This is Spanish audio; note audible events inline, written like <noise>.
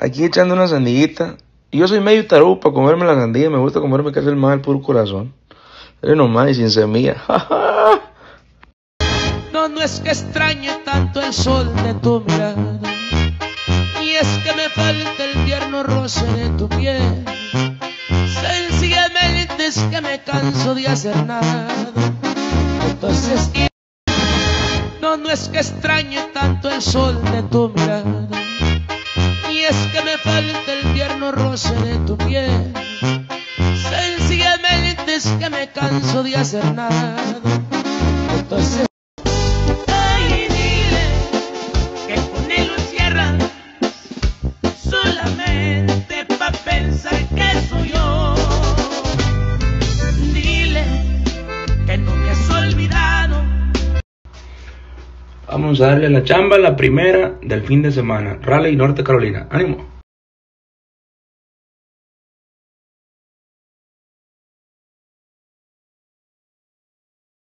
aquí echando una sandiguita. Yo soy medio tarú para comerme la sandía, me gusta comerme casi el más puro corazón. Es nomás y sin semilla. <laughs> no, no es que extrañe tanto el sol de tu mirada, y es que me falta el tierno roce de tu piel. Sencillamente es que me canso de hacer nada. Entonces, no, no es que extrañe tanto el sol de tu mirada es que me falta el tierno roce de tu piel. Sencillamente es que me canso de hacer nada. Entonces, ay, dile que con él lo solamente para pensar que Vamos a darle la chamba la primera del fin de semana. Raleigh, Norte Carolina. Ánimo.